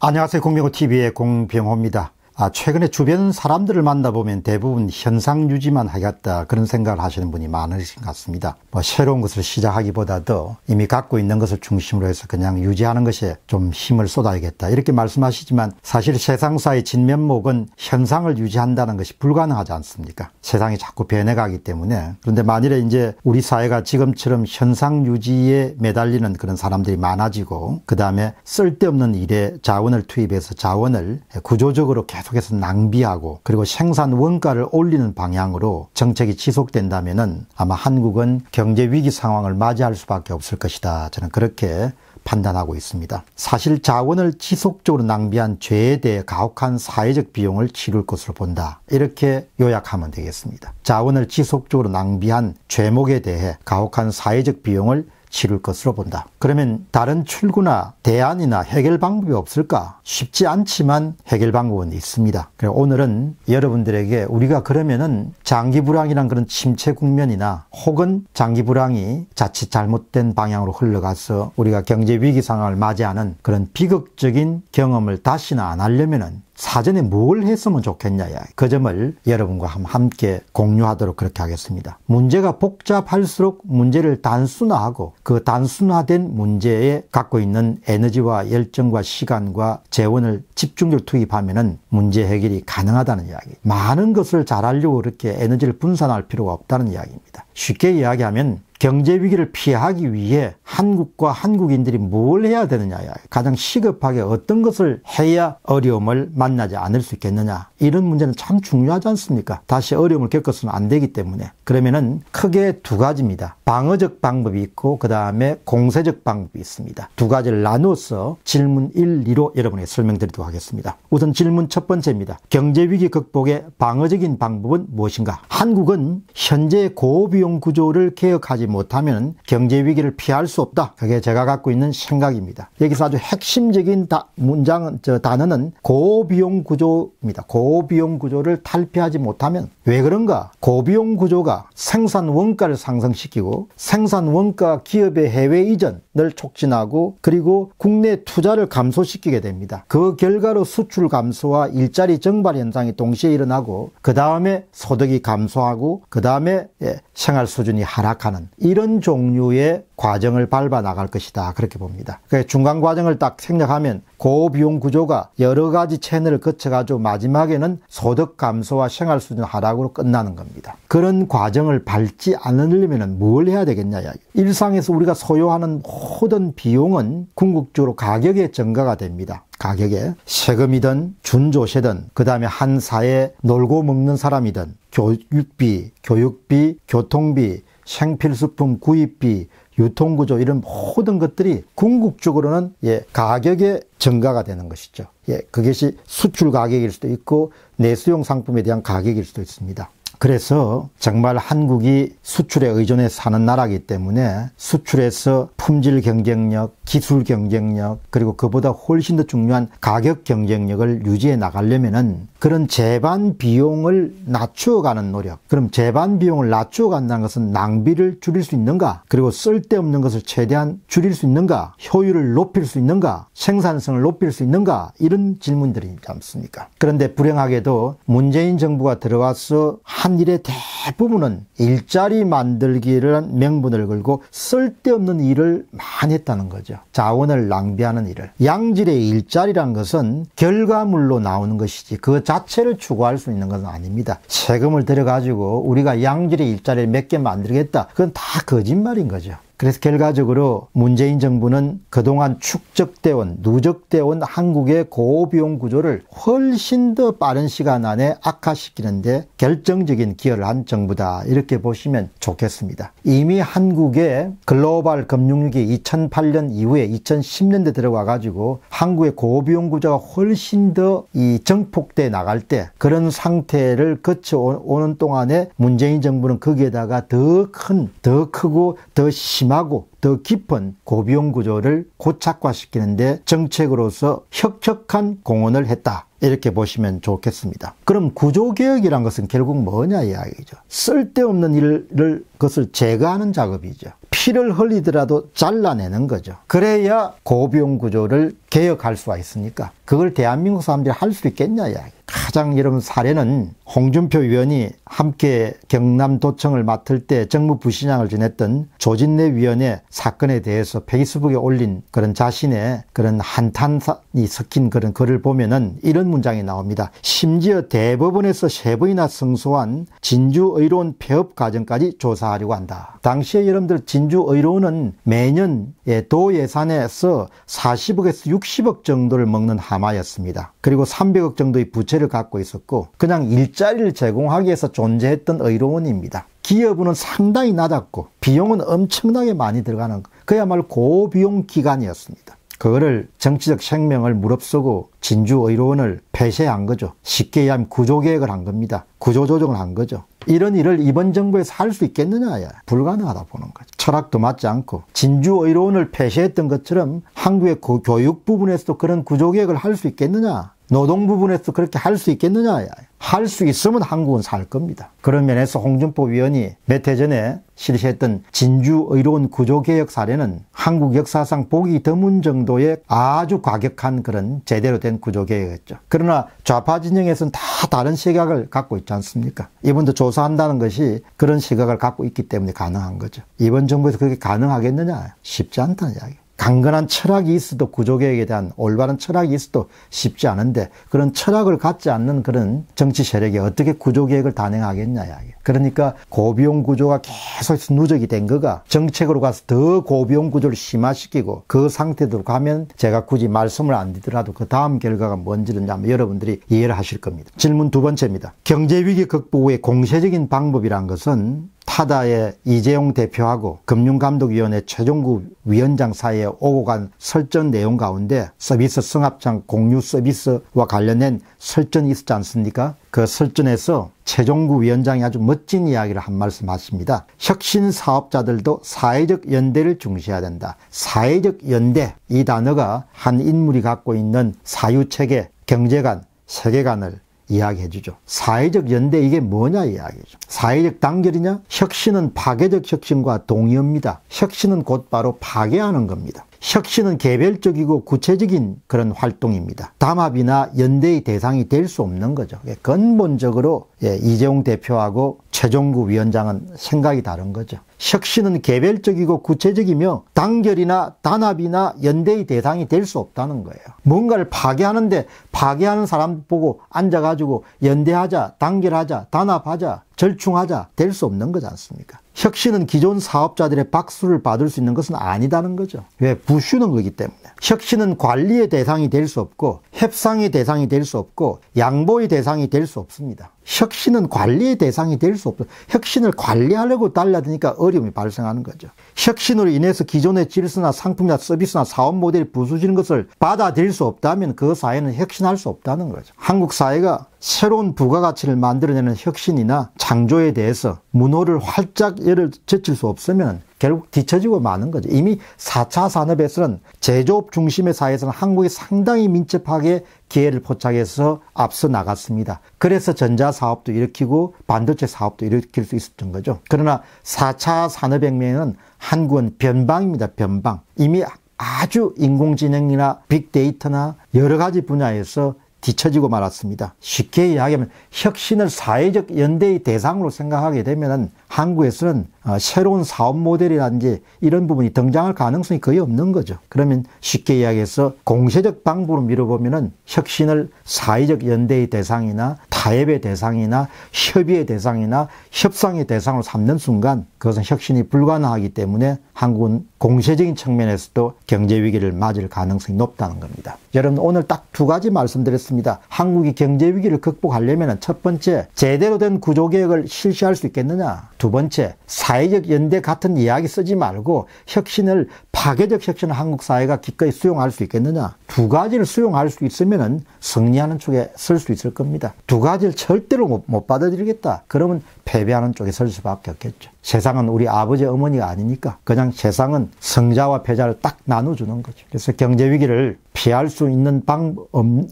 안녕하세요. 공병호TV의 공병호입니다. 아, 최근에 주변 사람들을 만나보면 대부분 현상 유지만 하겠다 그런 생각을 하시는 분이 많으신 것 같습니다. 뭐 새로운 것을 시작하기보다도 이미 갖고 있는 것을 중심으로 해서 그냥 유지하는 것에 좀 힘을 쏟아야겠다 이렇게 말씀하시지만 사실 세상사의 진면목은 현상을 유지한다는 것이 불가능하지 않습니까? 세상이 자꾸 변해가기 때문에 그런데 만일에 이제 우리 사회가 지금처럼 현상 유지에 매달리는 그런 사람들이 많아지고 그 다음에 쓸데없는 일에 자원을 투입해서 자원을 구조적으로 계속 계속해서 낭비하고 그리고 생산 원가를 올리는 방향으로 정책이 지속된다면은 아마 한국은 경제 위기 상황을 맞이할 수밖에 없을 것이다. 저는 그렇게 판단하고 있습니다. 사실 자원을 지속적으로 낭비한 죄에 대해 가혹한 사회적 비용을 치를 것으로 본다. 이렇게 요약하면 되겠습니다. 자원을 지속적으로 낭비한 죄목에 대해 가혹한 사회적 비용을 치를 것으로 본다. 그러면 다른 출구나 대안이나 해결 방법이 없을까? 쉽지 않지만 해결 방법은 있습니다. 오늘은 여러분들에게 우리가 그러면은 장기 불황이란 그런 침체 국면이나 혹은 장기 불황이 자칫 잘못된 방향으로 흘러가서 우리가 경제 위기 상황을 맞이하는 그런 비극적인 경험을 다시는 안 하려면은 사전에 뭘 했으면 좋겠냐. 그 점을 여러분과 함께 공유하도록 그렇게 하겠습니다. 문제가 복잡할수록 문제를 단순화하고 그 단순화된 문제에 갖고 있는 에너지와 열정과 시간과 재원을 집중적으로 투입하면 문제 해결이 가능하다는 이야기. 많은 것을 잘하려고 그렇게 에너지를 분산할 필요가 없다는 이야기입니다. 쉽게 이야기하면 경제 위기를 피하기 위해 한국과 한국인들이 뭘 해야 되느냐야. 가장 시급하게 어떤 것을 해야 어려움을 만나지 않을 수 있겠느냐. 이런 문제는 참 중요하지 않습니까? 다시 어려움을 겪어서는 안 되기 때문에. 그러면은 크게 두 가지입니다. 방어적 방법이 있고 그 다음에 공세적 방법이 있습니다. 두 가지를 나누어서 질문 1, 2로 여러분에게 설명드리도록 하겠습니다. 우선 질문 첫 번째입니다. 경제 위기 극복의 방어적인 방법은 무엇인가? 한국은 현재 고비용 구조를 개혁하지 못하면 경제 위기를 피할 수 없다. 그게 제가 갖고 있는 생각입니다. 여기서 아주 핵심적인 다, 문장, 저 단어는 고비용 구조입니다. 고비용 구조를 탈피하지 못하면 왜 그런가? 고비용 구조가 생산 원가를 상승시키고 생산 원가 기업의 해외 이전을 촉진하고 그리고 국내 투자를 감소시키게 됩니다. 그 결과로 수출 감소와 일자리 증발 현상이 동시에 일어나고 그 다음에 소득이 감소하고 그 다음에 예, 생활 수준이 하락하는 이런 종류의 과정을 밟아 나갈 것이다. 그렇게 봅니다. 그러니까 중간 과정을 딱 생략하면 고비용 구조가 여러 가지 채널을 거쳐가지고 마지막에는 소득 감소와 생활 수준 하락으로 끝나는 겁니다. 그런 과정을 밟지 않으려면 뭘 해야 되겠냐. 일상에서 우리가 소요하는 모든 비용은 궁극적으로 가격의 증가가 됩니다. 가격에 세금이든 준조세든 그 다음에 한 사회 놀고 먹는 사람이든 교육비, 교육비, 교통비, 생필수품 구입비, 유통구조 이런 모든 것들이 궁극적으로는 예, 가격의 증가가 되는 것이죠. 예, 그것이 수출 가격일 수도 있고 내수용 상품에 대한 가격일 수도 있습니다. 그래서 정말 한국이 수출에 의존해 사는 나라이기 때문에 수출에서 품질 경쟁력, 기술 경쟁력, 그리고 그보다 훨씬 더 중요한 가격 경쟁력을 유지해 나가려면은 그런 재반 비용을 낮추어가는 노력. 그럼 재반 비용을 낮추어간다는 것은 낭비를 줄일 수 있는가? 그리고 쓸데없는 것을 최대한 줄일 수 있는가? 효율을 높일 수 있는가? 생산성을 높일 수 있는가? 이런 질문들이 있지 않습니까? 그런데 불행하게도 문재인 정부가 들어와서 한 일의 대부분은 일자리 만들기를 명분을 걸고 쓸데없는 일을 많이 했다는 거죠. 자원을 낭비하는 일을. 양질의 일자리란 것은 결과물로 나오는 것이지 그 자체를 추구할 수 있는 것은 아닙니다. 세금을 들여가지고 우리가 양질의 일자리를 몇 개 만들겠다. 그건 다 거짓말인 거죠. 그래서 결과적으로 문재인 정부는 그동안 축적되어 온, 누적되어 온 한국의 고비용 구조를 훨씬 더 빠른 시간 안에 악화시키는데 결정적인 기여를 한 정부다. 이렇게 보시면 좋겠습니다. 이미 한국의 글로벌 금융위기 2008년 이후에 2010년대 들어와 가지고 한국의 고비용 구조가 훨씬 더 이 정폭돼 나갈 때 그런 상태를 거쳐 오는 동안에 문재인 정부는 거기에다가 더 큰, 더 크고 더 심, 심하고 더 깊은 고비용 구조를 고착화시키는데 정책으로서 혁혁한 공헌을 했다. 이렇게 보시면 좋겠습니다. 그럼 구조개혁이란 것은 결국 뭐냐 이야기죠. 쓸데없는 일을 그것을 제거하는 작업이죠. 피를 흘리더라도 잘라내는 거죠. 그래야 고비용 구조를 개혁할 수가 있으니까 그걸 대한민국 사람들이 할 수 있겠냐 이야기. 가장 여러분 사례는 홍준표 위원이 함께 경남도청을 맡을 때 정무 부시장을 지냈던 조진래 위원의 사건에 대해서 페이스북에 올린 그런 자신의 그런 한탄이 섞인 그런 글을 보면은 이런 문장이 나옵니다. 심지어 대법원에서 세 번이나 승소한 진주의료원 폐업 과정까지 조사하려고 한다. 당시에 여러분들 진주의료원은 매년 도 예산에서 40억에서 60억 정도를 먹는 하마였습니다. 그리고 300억 정도의 부채 를 갖고 있었고 그냥 일자리를 제공하기 위해서 존재했던 의료원입니다. 기여분은 상당히 낮았고 비용은 엄청나게 많이 들어가는 그야말로 고비용 기관이었습니다. 그거를 정치적 생명을 무릅쓰고 진주의료원을 폐쇄한 거죠. 쉽게 얘기하면 구조개혁을 한 겁니다. 구조조정을 한 거죠. 이런 일을 이번 정부에서 할 수 있겠느냐야 불가능하다 보는 거죠. 철학도 맞지 않고 진주의료원을 폐쇄했던 것처럼 한국의 교육 부분에서도 그런 구조개혁을 할 수 있겠느냐 노동 부분에서 그렇게 할 수 있겠느냐? 할 수 있으면 한국은 살 겁니다. 그런 면에서 홍준표 위원이 몇 해 전에 실시했던 진주의료원 구조개혁 사례는 한국 역사상 보기 드문 정도의 아주 과격한 그런 제대로 된 구조개혁이었죠. 그러나 좌파 진영에서는 다 다른 시각을 갖고 있지 않습니까? 이번도 조사한다는 것이 그런 시각을 갖고 있기 때문에 가능한 거죠. 이번 정부에서 그게 가능하겠느냐? 쉽지 않다는 이야기. 강건한 철학이 있어도 구조개혁에 대한 올바른 철학이 있어도 쉽지 않은데 그런 철학을 갖지 않는 그런 정치 세력이 어떻게 구조개혁을 단행하겠냐 이야기. 그러니까 고비용 구조가 계속 누적이 된 거가 정책으로 가서 더 고비용 구조를 심화시키고 그 상태로 가면 제가 굳이 말씀을 안 드리더라도 그 다음 결과가 뭔지는 아마 여러분들이 이해를 하실 겁니다. 질문 두 번째입니다. 경제위기 극복의 공세적인 방법이란 것은 타다의 이재용 대표하고 금융감독위원회 최종구 위원장 사이에 오고 간 설전 내용 가운데 서비스 승합장 공유 서비스와 관련된 설전이 있었지 않습니까? 그 설전에서 최종구 위원장이 아주 멋진 이야기를 한 말씀 하십니다. 혁신 사업자들도 사회적 연대를 중시해야 된다. 사회적 연대 이 단어가 한 인물이 갖고 있는 사유체계, 경제관, 세계관을 이야기해 주죠. 사회적 연대 이게 뭐냐 이야기죠. 사회적 단결이냐? 혁신은 파괴적 혁신과 동의어입니다. 혁신은 곧바로 파괴하는 겁니다. 혁신은 개별적이고 구체적인 그런 활동입니다. 담합이나 연대의 대상이 될 수 없는 거죠. 근본적으로 예, 이재용 대표하고 최종구 위원장은 생각이 다른 거죠. 혁신은 개별적이고 구체적이며 단결이나 단합이나 연대의 대상이 될 수 없다는 거예요. 뭔가를 파괴하는데 파괴하는 사람 보고 앉아가지고 연대하자, 단결하자, 단합하자, 절충하자 될 수 없는 거지 않습니까? 혁신은 기존 사업자들의 박수를 받을 수 있는 것은 아니다는 거죠. 왜? 부슈는 거기 때문에. 혁신은 관리의 대상이 될 수 없고 협상의 대상이 될 수 없고 양보의 대상이 될 수 없습니다. 혁신은 관리의 대상이 될 수 없어. 혁신을 관리하려고 달라드니까 어려움이 발생하는 거죠. 혁신으로 인해서 기존의 질서나 상품이나 서비스나 사업 모델이 부수지는 것을 받아들일 수 없다면 그 사회는 혁신할 수 없다는 거죠. 한국 사회가 새로운 부가가치를 만들어내는 혁신이나 창조에 대해서 문호를 활짝 열을 젖힐 수 없으면 결국 뒤처지고 마는 거죠. 이미 4차 산업에서는 제조업 중심의 사회에서는 한국이 상당히 민첩하게 기회를 포착해서 앞서 나갔습니다. 그래서 전자 사업도 일으키고 반도체 사업도 일으킬 수 있었던 거죠. 그러나 4차 산업혁명은 한국은 변방입니다. 변방. 이미 아주 인공지능이나 빅데이터나 여러 가지 분야에서 뒤처지고 말았습니다. 쉽게 이야기하면 혁신을 사회적 연대의 대상으로 생각하게 되면 한국에서는 어, 새로운 사업 모델이라든지 이런 부분이 등장할 가능성이 거의 없는 거죠. 그러면 쉽게 이야기해서 공세적 방법으로 밀어보면은 혁신을 사회적 연대의 대상이나 타협의 대상이나 협의의 대상이나 협상의 대상으로 삼는 순간 그것은 혁신이 불가능하기 때문에 한국은 공세적인 측면에서도 경제 위기를 맞을 가능성이 높다는 겁니다. 여러분 오늘 딱 두 가지 말씀드렸습니다. 한국이 경제 위기를 극복하려면 첫 번째 제대로 된 구조 개혁을 실시할 수 있겠느냐? 두 번째 사회적 연대 같은 이야기 쓰지 말고 혁신을 파괴적 혁신을 한국 사회가 기꺼이 수용할 수 있겠느냐? 두 가지를 수용할 수 있으면은 승리하는 쪽에 설 수 있을 겁니다. 두 가지를 절대로 못, 못 받아들이겠다. 그러면 패배하는 쪽에 설 수밖에 없겠죠. 세상은 우리 아버지 어머니가 아니니까 그냥 세상은 성자와 패자를 딱 나눠주는 거죠. 그래서 경제 위기를 피할 수 있는 방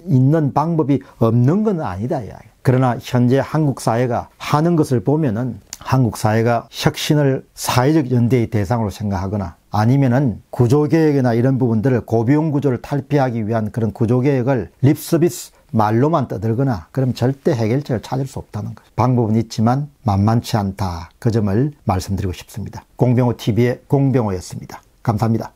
있는 방법이 없는 건 아니다 이야기. 그러나 현재 한국 사회가 하는 것을 보면은 한국 사회가 혁신을 사회적 연대의 대상으로 생각하거나 아니면은 구조개혁이나 이런 부분들을 고비용 구조를 탈피하기 위한 그런 구조개혁을 립서비스 말로만 떠들거나 그럼 절대 해결책을 찾을 수 없다는 것. 방법은 있지만 만만치 않다. 그 점을 말씀드리고 싶습니다. 공병호 TV의 공병호였습니다. 감사합니다.